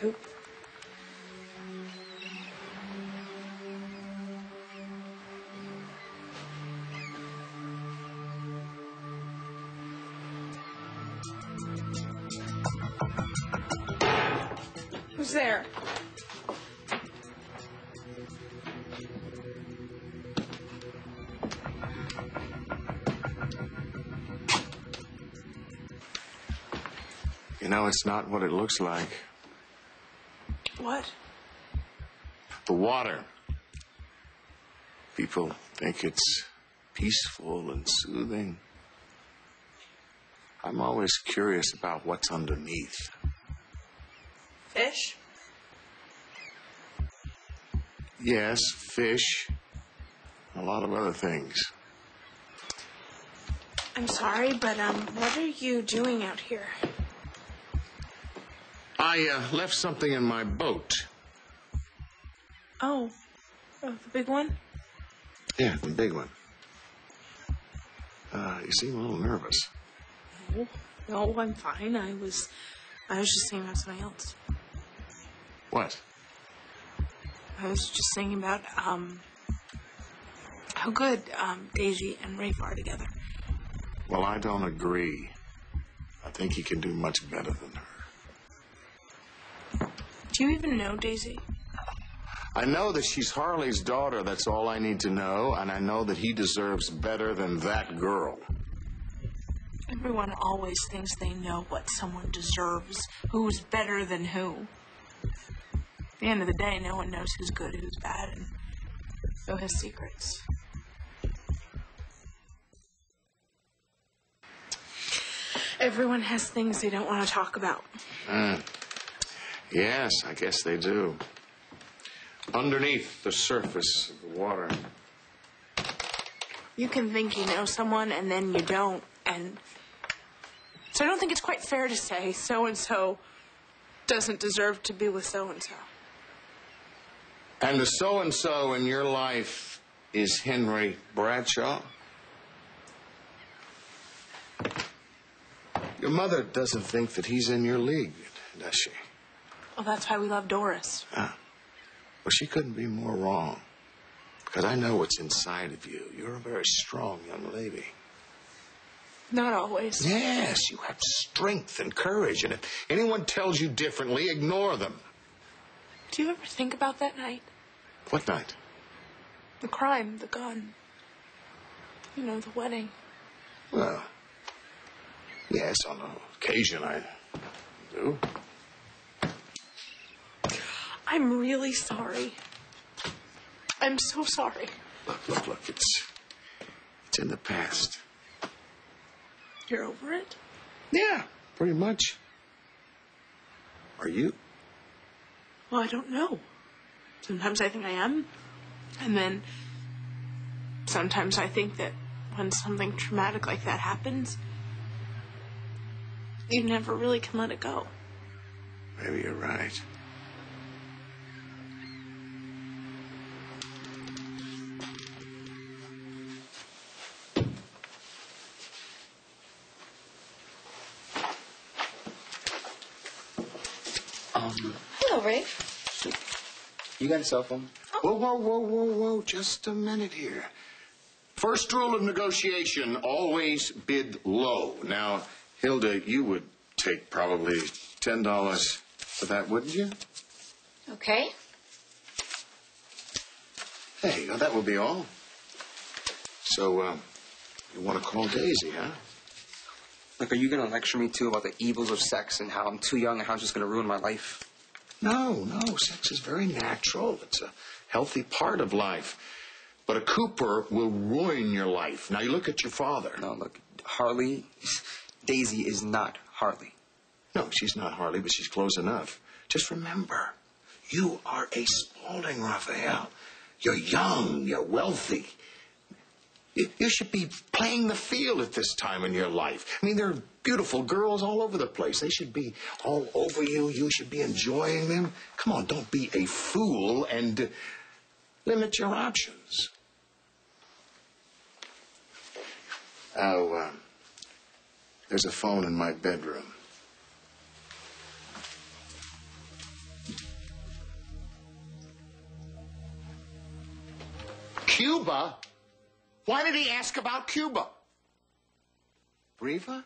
Who? Who's there? You know, it's not what it looks like. What? The water. People think it's peaceful and soothing. I'm always curious about what's underneath. Fish? Yes, fish, a lot of other things. I'm sorry, but um, what are you doing out here? I uh, left something in my boat. Oh, oh, the big one. Yeah, the big one. Uh, you seem a little nervous. No, no, I'm fine. I was, I was just thinking about something else. What? I was just thinking about um, how good um, Daisy and Rafe are together. Well, I don't agree. I think he can do much better than her. Do you even know Daisy? I know that she's Harley's daughter. That's all I need to know. And I know that he deserves better than that girl. Everyone always thinks they know what someone deserves, who's better than who. At the end of the day, no one knows who's good, who's bad, and who has secrets. Everyone has things they don't want to talk about. Mm. Yes, I guess they do. Underneath the surface of the water. You can think you know someone and then you don't, and so I don't think it's quite fair to say so and so doesn't deserve to be with so and so. And the so and so in your life is Henry Bradshaw? Your mother doesn't think that he's in your league, does she? Well, that's why we love Doris. Ah. Well, she couldn't be more wrong. Because I know what's inside of you. You're a very strong young lady. Not always. Yes, you have strength and courage. And if anyone tells you differently, ignore them. Do you ever think about that night? What night? The crime, the gun. You know, the wedding. Well, yes, on occasion I do. I'm really sorry. I'm so sorry. Look, look, look. It's it's in the past. You're over it? Yeah, pretty much. Are you? Well, I don't know. Sometimes I think I am. And then sometimes I think that when something traumatic like that happens, you never really can let it go. Maybe you're right. Um, Hello, Rafe. you got a cell phone? Whoa, whoa, whoa, whoa, whoa! Just a minute here. First rule of negotiation: always bid low. Now, Hilda, you would take probably ten dollars for that, wouldn't you? Okay. Hey, now that would be all. So, uh, you want to call Daisy, huh? Like, are you going to lecture me too about the evils of sex and how I'm too young and how it's just going to ruin my life? No, no. Sex is very natural. It's a healthy part of life. But a Cooper will ruin your life. Now, you look at your father. No, look, Harley, Daisy is not Harley. No, she's not Harley, but she's close enough. Just remember, you are a Spaulding, Raphael. You're young, you're wealthy. You should be playing the field at this time in your life. I mean, there are beautiful girls all over the place. They should be all over you. You should be enjoying them. Come on, don't be a fool and limit your options. Oh, uh, there's a phone in my bedroom. Cuba? Why did he ask about Cuba? Reva?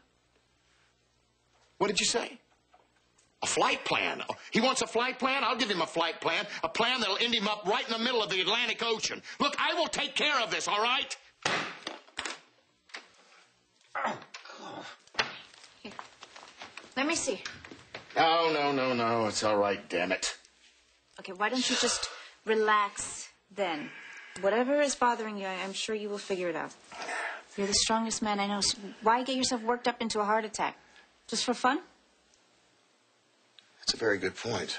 What did you say? A flight plan. Oh, He wants a flight plan? I'll give him a flight plan. A plan that'll end him up right in the middle of the Atlantic Ocean. Look, I will take care of this, all right? Let me see. No, no, no, no. It's all right, damn it. Okay, why don't you just relax then? Whatever is bothering you, I- I'm sure you will figure it out. You're the strongest man I know. So why get yourself worked up into a heart attack? Just for fun? That's a very good point.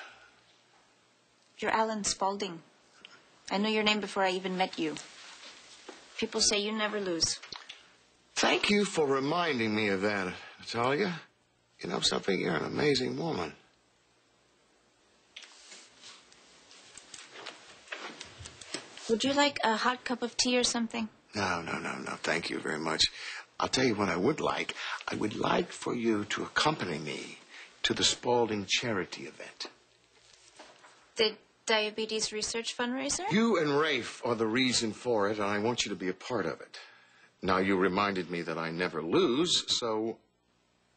You're Alan Spaulding. I knew your name before I even met you. People say you never lose. Thank you for reminding me of that, Natalia. You know something? You're an amazing woman. Would you like a hot cup of tea or something? No, no, no, no. Thank you very much. I'll tell you what I would like. I would like for you to accompany me to the Spaulding charity event. The diabetes research fundraiser? You and Rafe are the reason for it, and I want you to be a part of it. Now, you reminded me that I never lose, so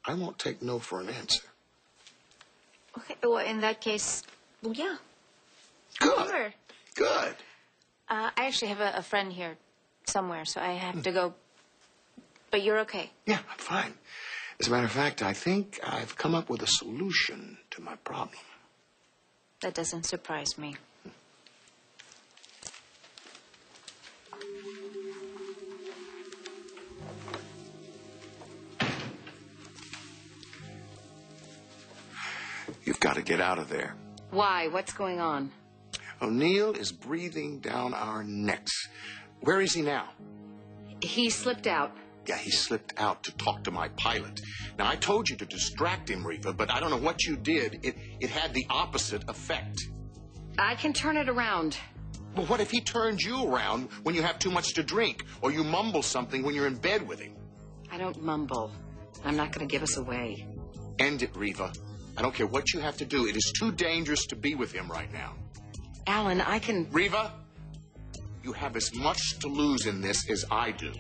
I won't take no for an answer. Okay, well, in that case, well, yeah. Good. Sure. Good. Uh, I actually have a, a friend here somewhere, so I have to go. But you're okay. Yeah, I'm fine. As a matter of fact, I think I've come up with a solution to my problem. That doesn't surprise me. You've got to get out of there. Why? What's going on? O'Neill is breathing down our necks. Where is he now? He slipped out. Yeah, he slipped out to talk to my pilot. Now, I told you to distract him, Reva, but I don't know what you did. It, it had the opposite effect. I can turn it around. Well, what if he turns you around when you have too much to drink, or you mumble something when you're in bed with him? I don't mumble. I'm not going to give us away. End it, Reva. I don't care what you have to do. It is too dangerous to be with him right now. Alan, I can. Reva, you have as much to lose in this as I do.